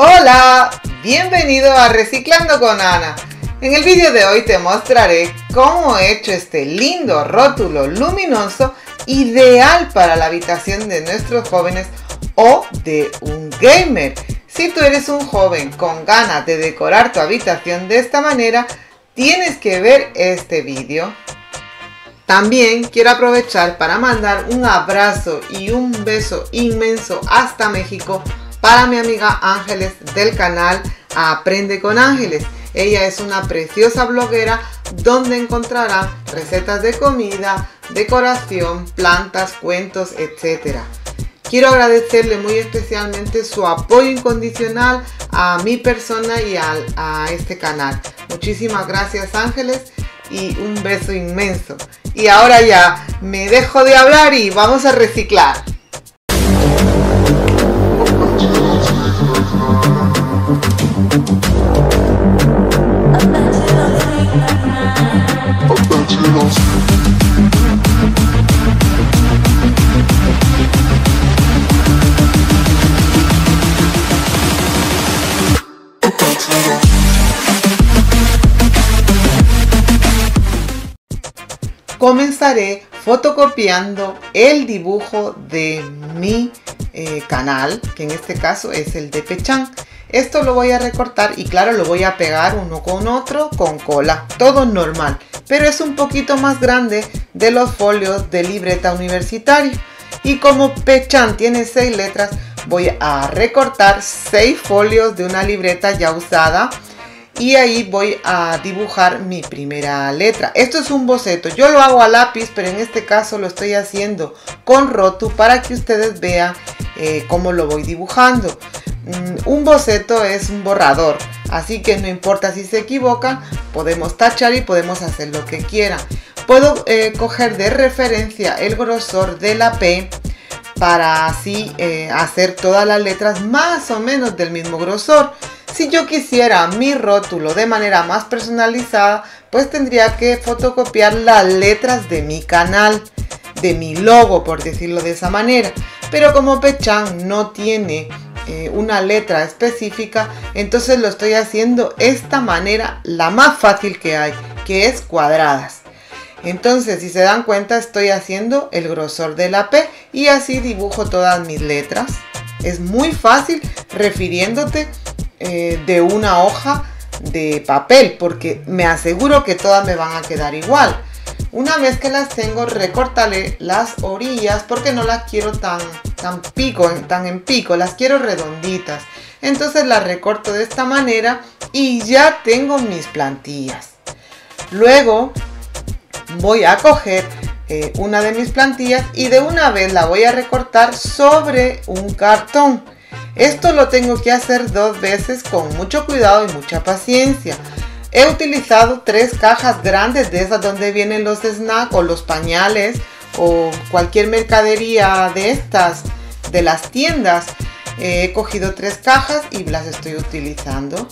Hola, bienvenido a Reciclando con Ana. En el vídeo de hoy te mostraré cómo he hecho este lindo rótulo luminoso ideal para la habitación de nuestros jóvenes o de un gamer. Si tú eres un joven con ganas de decorar tu habitación de esta manera, tienes que ver este vídeo. También quiero aprovechar para mandar un abrazo y un beso inmenso hasta México para mi amiga Ángeles del canal Aprende con Ángeles. Ella es una preciosa bloguera donde encontrarán recetas de comida, decoración, plantas, cuentos, etc. Quiero agradecerle muy especialmente su apoyo incondicional a mi persona y a, a este canal. Muchísimas gracias Ángeles y un beso inmenso. Y ahora ya me dejo de hablar y vamos a reciclar. Comenzaré fotocopiando el dibujo de mi eh, canal, que en este caso es el de Pechan. Esto lo voy a recortar y claro lo voy a pegar uno con otro con cola, todo normal, pero es un poquito más grande de los folios de libreta universitaria. Y como Pechan tiene seis letras, voy a recortar seis folios de una libreta ya usada y ahí voy a dibujar mi primera letra. Esto es un boceto, yo lo hago a lápiz, pero en este caso lo estoy haciendo con Rotu para que ustedes vean eh, cómo lo voy dibujando. Mm, un boceto es un borrador, así que no importa si se equivocan, podemos tachar y podemos hacer lo que quieran. Puedo eh, coger de referencia el grosor de la P para así eh, hacer todas las letras más o menos del mismo grosor. Si yo quisiera mi rótulo de manera más personalizada, pues tendría que fotocopiar las letras de mi canal, de mi logo, por decirlo de esa manera. Pero como Pechan no tiene eh, una letra específica, entonces lo estoy haciendo esta manera, la más fácil que hay, que es cuadradas. Entonces, si se dan cuenta, estoy haciendo el grosor de la P y así dibujo todas mis letras. Es muy fácil refiriéndote eh, de una hoja de papel porque me aseguro que todas me van a quedar igual. Una vez que las tengo, recortaré las orillas porque no las quiero tan, tan pico, tan en pico, las quiero redonditas. Entonces las recorto de esta manera y ya tengo mis plantillas. Luego voy a coger eh, una de mis plantillas y de una vez la voy a recortar sobre un cartón. Esto lo tengo que hacer dos veces con mucho cuidado y mucha paciencia. He utilizado tres cajas grandes de esas donde vienen los snacks o los pañales o cualquier mercadería de estas de las tiendas. he cogido tres cajas y las estoy utilizando.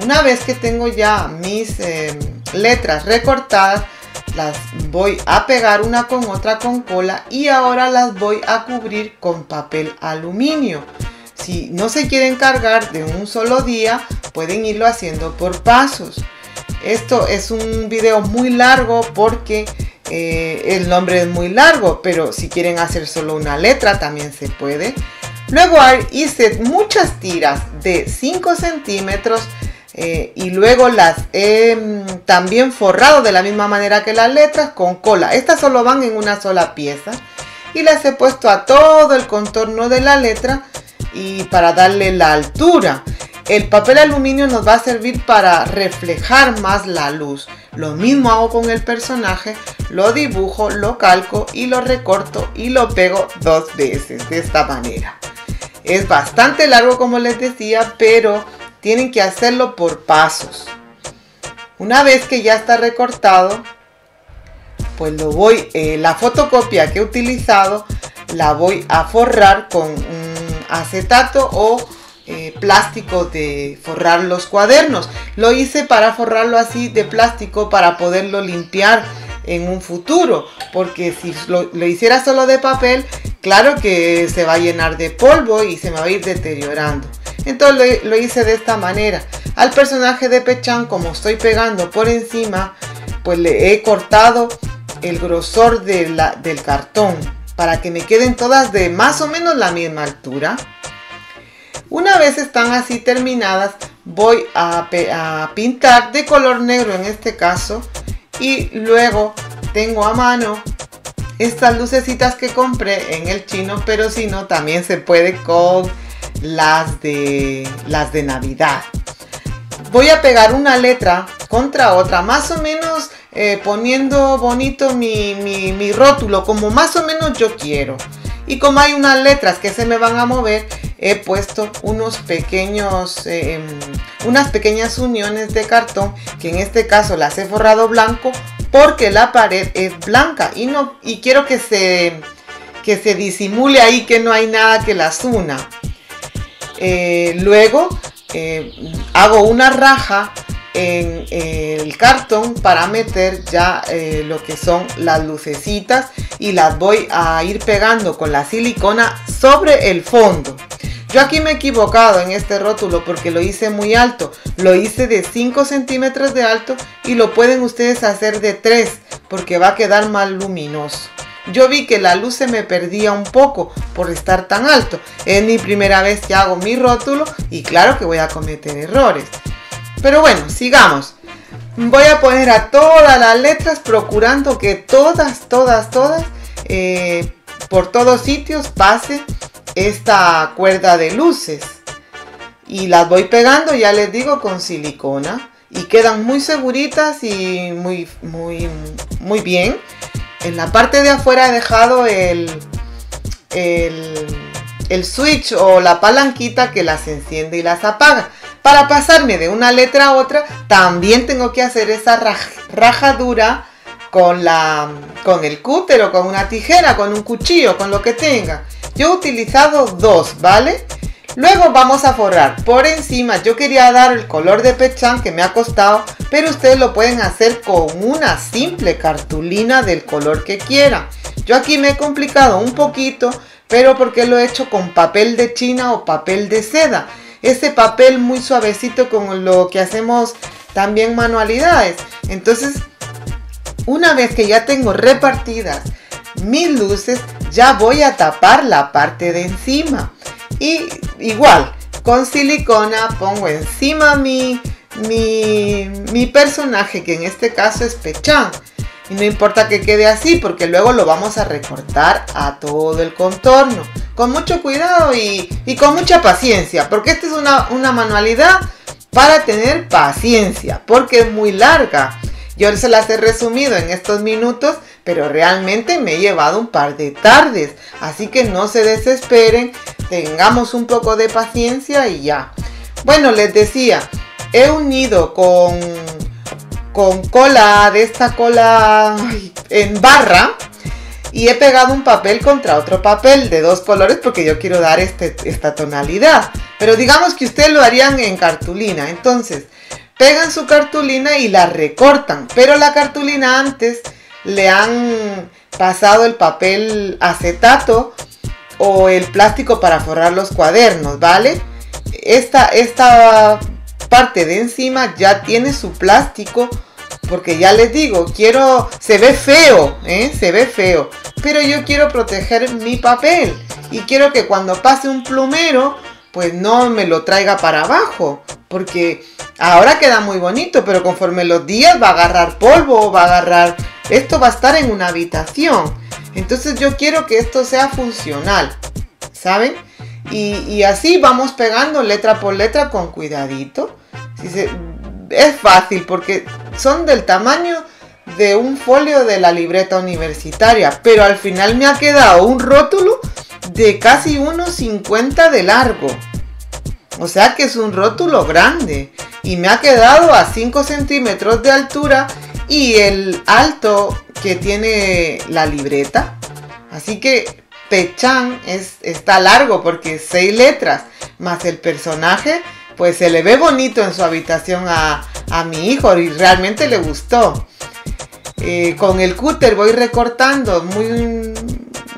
Una vez que tengo ya mis em, letras recortadas, las voy a pegar una con otra con cola y ahora las voy a cubrir con papel aluminio. Si no se quieren cargar de un solo día, pueden irlo haciendo por pasos. Esto es un video muy largo porque eh, el nombre es muy largo, pero si quieren hacer solo una letra también se puede. Luego hice muchas tiras de 5 centímetros eh, y luego las he mm, también forrado de la misma manera que las letras con cola. Estas solo van en una sola pieza y las he puesto a todo el contorno de la letra y para darle la altura. El papel aluminio nos va a servir para reflejar más la luz. Lo mismo hago con el personaje, lo dibujo, lo calco y lo recorto y lo pego dos veces de esta manera. Es bastante largo como les decía, pero tienen que hacerlo por pasos. Una vez que ya está recortado, pues lo voy, eh, la fotocopia que he utilizado, la voy a forrar con un acetato o eh, plástico de forrar los cuadernos. Lo hice para forrarlo así de plástico para poderlo limpiar en un futuro, porque si lo, lo, hiciera solo de papel, claro que se va a llenar de polvo y se me va a ir deteriorando. Entonces lo, hice de esta manera. Al personaje de Pechan, como estoy pegando por encima, pues le he cortado el grosor de la, del cartón para que me queden todas de más o menos la misma altura. Una vez están así terminadas, voy a, pintar de color negro en este caso y luego tengo a mano estas lucecitas que compré en el chino, pero si no también se puede con las de las de Navidad. Voy a pegar una letra contra otra, más o menos eh, poniendo bonito mi, mi, rótulo, como más o menos yo quiero. Y como hay unas letras que se me van a mover, he puesto unos pequeños, em, unas pequeñas uniones de cartón, que en este caso las he forrado blanco porque la pared es blanca y, no, y quiero que se, que se disimule ahí que no hay nada que las una. Eh, luego eh, hago una raja en el cartón para meter ya eh, lo que son las lucecitas y las voy a ir pegando con la silicona sobre el fondo. Yo aquí me he equivocado en este rótulo porque lo hice muy alto. Lo hice de 5 centímetros de alto y lo pueden ustedes hacer de 3 porque va a quedar más luminoso. Yo vi que la luz se me perdía un poco por estar tan alto. Es mi primera vez que hago mi rótulo y claro que voy a cometer errores. Pero bueno, sigamos. Voy a poner a todas las letras procurando que todas, todas, todas, eh, por todos sitios pase esta cuerda de luces. Y las voy pegando, ya les digo, con silicona. Y quedan muy seguritas y muy, muy, muy bien. En la parte de afuera he dejado el, el, el switch o la palanquita que las enciende y las apaga. Para pasarme de una letra a otra, también tengo que hacer esa rajadura con, la, con el cúter o con una tijera, con un cuchillo, con lo que tenga. Yo he utilizado dos, ¿vale? Luego vamos a forrar por encima. Yo quería dar el color de pechán que me ha costado, pero ustedes lo pueden hacer con una simple cartulina del color que quieran. Yo aquí me he complicado un poquito, pero porque lo he hecho con papel de china o papel de seda. Ese papel muy suavecito con lo que hacemos también manualidades. Entonces, una vez que ya tengo repartidas mis luces, ya voy a tapar la parte de encima. Y igual, con silicona pongo encima mi, mi, mi personaje, que en este caso es Pechan. Y no importa que quede así, porque luego lo vamos a recortar a todo el contorno. Con mucho cuidado y, con mucha paciencia, porque esta es una, una manualidad para tener paciencia, porque es muy larga. Yo se las he resumido en estos minutos, pero realmente me he llevado un par de tardes. Así que no se desesperen, tengamos un poco de paciencia y ya. Bueno, les decía, he unido con, con cola, de esta cola en barra, y he pegado un papel contra otro papel de dos colores porque yo quiero dar este, esta tonalidad. Pero digamos que ustedes lo harían en cartulina. Entonces, pegan su cartulina y la recortan, pero la cartulina antes le han pasado el papel acetato o el plástico para forrar los cuadernos, ¿vale? Esta, esta parte de encima ya tiene su plástico porque ya les digo, quiero, se ve feo, ¿eh? se ve feo, pero yo quiero proteger mi papel y quiero que cuando pase un plumero, pues no me lo traiga para abajo, porque ahora queda muy bonito, pero conforme los días va a agarrar polvo, va a agarrar... Esto va a estar en una habitación. Entonces yo quiero que esto sea funcional, ¿saben? Y, así vamos pegando letra por letra con cuidadito. es fácil porque son del tamaño de un folio de la libreta universitaria, pero al final me ha quedado un rótulo de casi unos 50 de largo. O sea que es un rótulo grande. Y me ha quedado a 5 centímetros de altura y el alto que tiene la libreta. Así que Pechan es, está largo porque 6 letras. Más el personaje, pues se le ve bonito en su habitación a, mi hijo y realmente le gustó. Eh, con el cúter voy recortando muy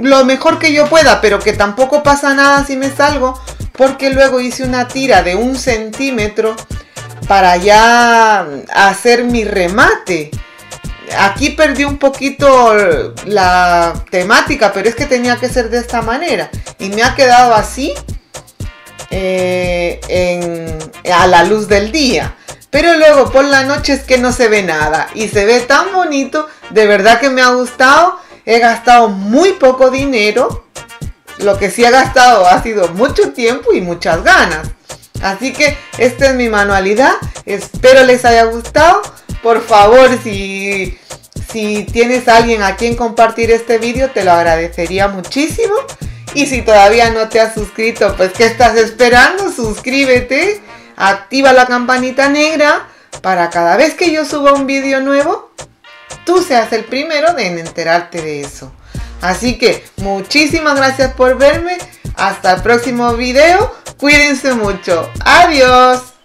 lo mejor que yo pueda, pero que tampoco pasa nada si me salgo, porque luego hice una tira de un centímetro para ya hacer mi remate. Aquí perdí un poquito la temática, pero es que tenía que ser de esta manera. Y me ha quedado así eh, a la luz del día. Pero luego por la noche es que no se ve nada. Y se ve tan bonito. De verdad que me ha gustado. He gastado muy poco dinero. Lo que sí he gastado ha sido mucho tiempo y muchas ganas. Así que esta es mi manualidad. Espero les haya gustado. Por favor, si, si tienes a alguien a quien compartir este vídeo, te lo agradecería muchísimo. Y si todavía no te has suscrito, pues ¿qué estás esperando? Suscríbete, activa la campanita negra para cada vez que yo suba un vídeo nuevo, tú seas el primero en enterarte de eso. Así que muchísimas gracias por verme. Hasta el próximo video. Cuídense mucho. Adiós.